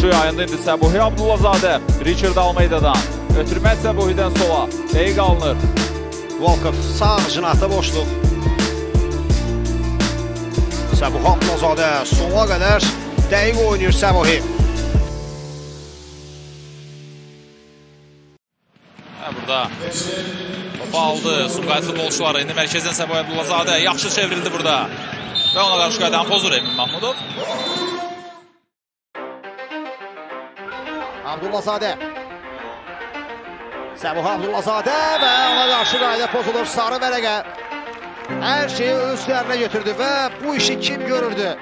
Yaxşı yayındı indi Səbuhi Abdullazadə. Richard Almeydadan. Ötürmə Səbuhidən sola. Bey qalınır. Volkov sağ cinahda boşluq. Səbuh Abdullazadə sonuna qədər dəqiq oynayır Səbuhi. Hə, burada topu aldı. Sumqayıt futbolçuları. İndi mərkəzdən Səbuhi Abdullazadə. Yaxşı çevrildi burada. Və ona qarşı qaydan pozur Emin Mahmudov. Abdullazadə. Səbuh Abdullazadə və ona qarşı qayda pozulur sarı vərəqə. Hər şeyi öz üstlərinə götürdü və bu işi kim görürdü?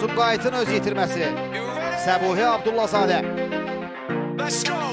Sumqayıtın öz yitirməsi. Səbuhi Abdullazadə. Let's go.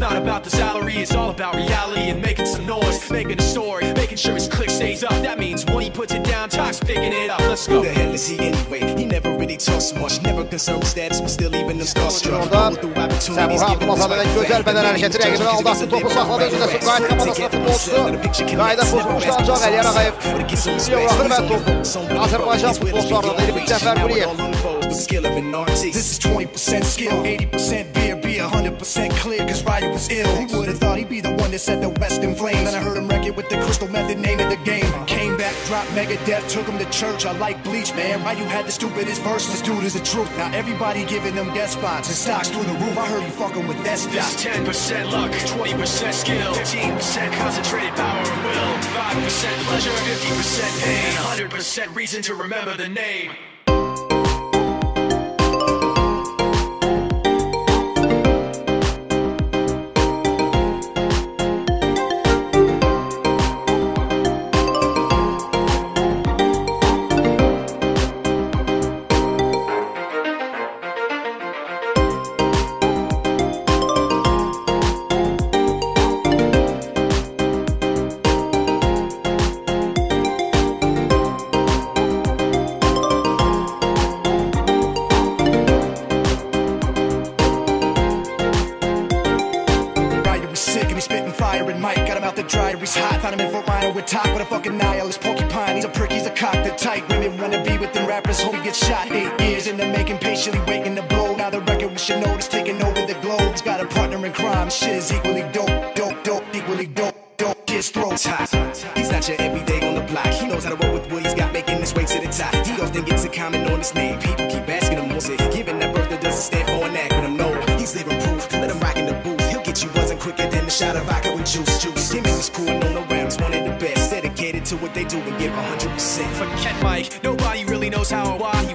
Not about the salary, it's all about reality and making some noise, making a story, making sure his click stays up. That means when he puts it down, Tak picking it up. Let's Who go. the hell is he anyway? He never really talks much, never concerned with status, but still even them starstruck. Orada All through opportunities Səbuh given us Abdullazadədən right gözəl for bədən everything. hərəkəti Judge rəqibini because aldatdı. he's a Topu liberal saxladı özündə arrest. Sumqayıt komandasının Together, futbolçusu. set, the picture can Qayda next, pozulmuşdu never ancaq rest. Əliyar Ağayev But it gets on Yox, space, axır və he's top only focused on what he Azərbaycan knows. He's with his futbolçularına big deyilib operation. Cəfər Now it Quliyev. all unfolds, the skill of an artist. This is 20% skill, 80% beer, be 100% clear, cause Ryder was ill. Who would've thought he'd be the one that set the West in flames? Then I heard him wreck it with the crystal method, name of the game. Uh-huh. Came back, dropped Megadef, took him to church. I like Bleach, man. You had the stupidest verse, this dude is the truth. Now everybody giving them death spots and stocks through the roof. I heard you fucking with that stock. 10% luck, 20% skill, 15% concentrated power of will, 5% pleasure, 50% pain, 100% reason to remember the name. Rhino with Tak with a fucking nihilist porcupine. He's a prick, he's a cock, the tight. Women wanna be with them rappers, hope he gets shot. Eight years in the making, patiently waiting to blow. Now the record we should know is taking over the globe. He's got a partner in crime, shit is equally dope, dope, dope, equally dope, dope. His throats hot. He's not your everyday on the block. He knows how to roll with what he's got, making his way to the top. He often gets a comment on his name. People keep asking him, what's it? Giving that birth that doesn't stand for an acronym. No, he's living proof. Let him rock in the booth. He'll get you buzzing quicker than a shot of vodka with juice, juice. Him and his crew on the what they do and give 100%. Forget Mike, nobody really knows how or why he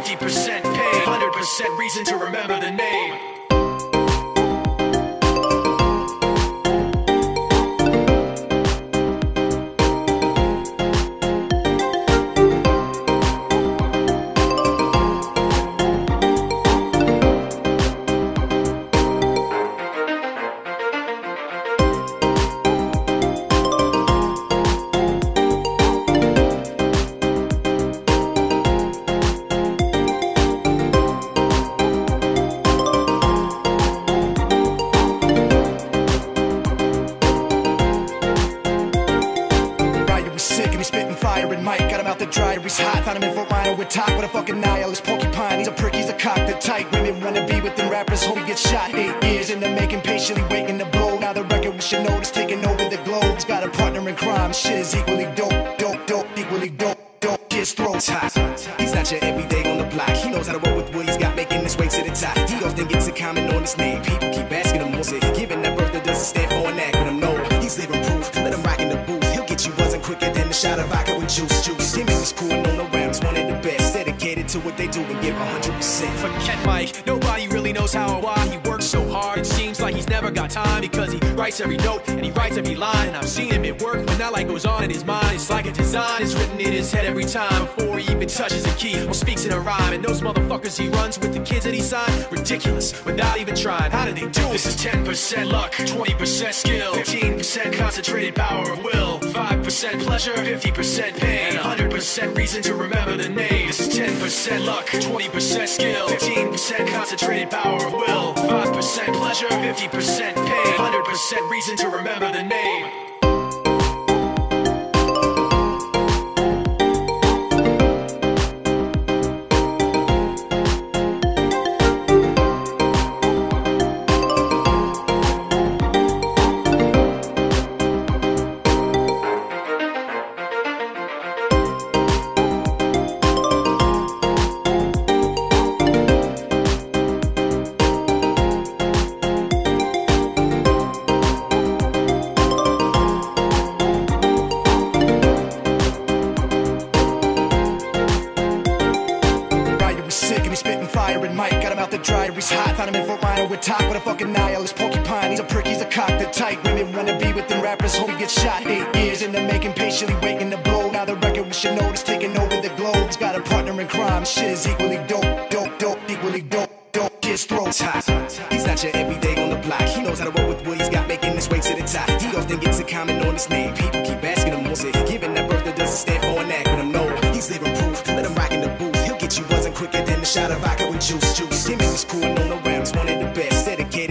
50% pain, 100% reason to remember the name. Out the dryer. He's hot, found him in Fort Minor with Tak with a fucking nihilist porcupine. He's a prick, he's a cock, the tight. Women wanna be with them rappers, hope he gets shot. Eight years in the making, patiently waiting to blow. Now the record we should notice taking over the globe. He's got a partner in crime, shit is equally dope, dope, dope, equally dope, dope. His throats hot. He's not your everyday on the block. He knows how to roll with what he's got, making his way to the top. He often gets a comment on his name. People keep asking him, what's it? Giving that birth that doesn't stand for an acronym. Give 100%. Forget Mike, nobody really knows how or why he works so hard. It seems like he's never got time because he writes every note and he writes every line. And I've seen him at work when that light goes on in his mind. It's like a design is written in his head every time before he even touches a key or speaks in a rhyme. And those motherfuckers he runs with the kids that he signed, ridiculous without even trying. How did they do it? This is 10% luck, 20% skill, 15% concentrated power of will, 5% pleasure, 50% pain, and 100% reason to remember the name. This is 10% luck, 20% skill, 15% concentrated power of will, 5% pleasure, 50% pain, 100% reason to remember the name. Tight. Women wanna be with them rappers, hope he gets shot. Eight years in the making, patiently waiting to blow. Now the record we should notice taking over the globe. He's got a partner in crime, shit is equally dope, dope, dope, equally dope, dope. His throats hot. He's not your everyday on the block. He knows how to roll with what he's got, making his way to the top. He often gets a comment on his name. People keep asking him, what's it? Giving that birth that doesn't stand for an acronym. No, he's living proof. Let him rock in the booth. He'll get you buzzing quicker than a shot of vodka with juice, juice. Him and his crew and on the rounds, one of the best. Dedicated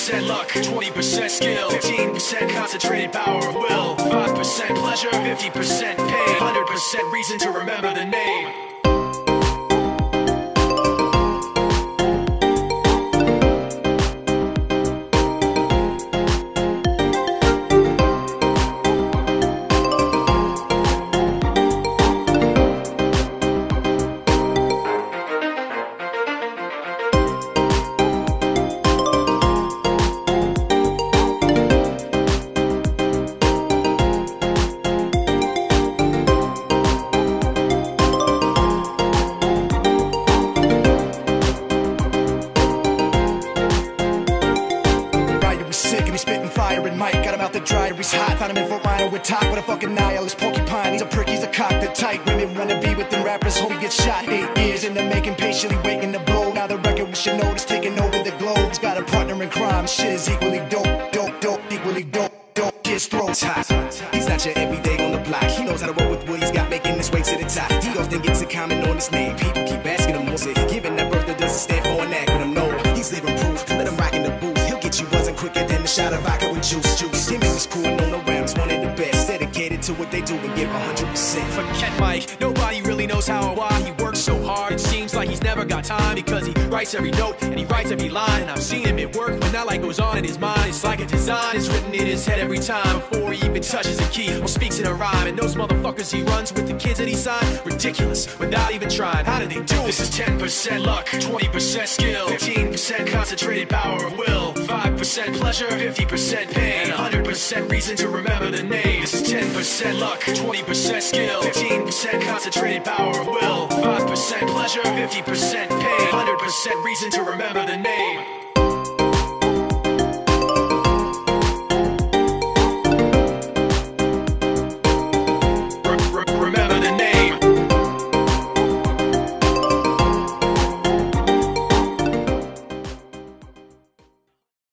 luck, 20% skill, 15% concentrated power of will, 5% pleasure, 50% pain, 100% reason to remember the name. Out the dryer, he's hot. Found him in Fort Minor with Tak with a fucking nihilist porcupine. He's a prick, he's a cock, the tight. Women wanna be with them rappers, hope he gets shot. Eight years in the making, patiently waiting to blow. Now the record we should notice taking over the globe. He's got a partner in crime, shit is equally dope, dope, dope, equally dope. Dope, kids throats hot. He's not your everyday on the block. He knows how to roll with what he's got, making his way to the top. He often gets a comment on his name. People keep asking him what's it. Giving that birth that doesn't stand for an act, but I'm no. He's living proof. He'll get you buzzing quicker than a shot of vodka with juice. Juice. Him and his crew and on the rounds, one of the best. Dedicated to what they do and give 100%. Forget Mike, nobody really knows how or why he works so hard. It seems like he's never got time because he writes every note and he writes every line. And I've seen him at work when that light goes on in his mind. It's like a design is written in his head every time before he even touches a key or speaks in a rhyme. And those motherfuckers he runs with the kids that he signed, ridiculous without even trying. How do they do it? This is 10% luck, 20% skill, 15% concentrated power of will, 5% pleasure, 50% pain, 100% reason to remember the name. This is 10% luck, 20% skill, 15% concentrated power of will, 5% pleasure, 50% pain, 100% reason to remember the name.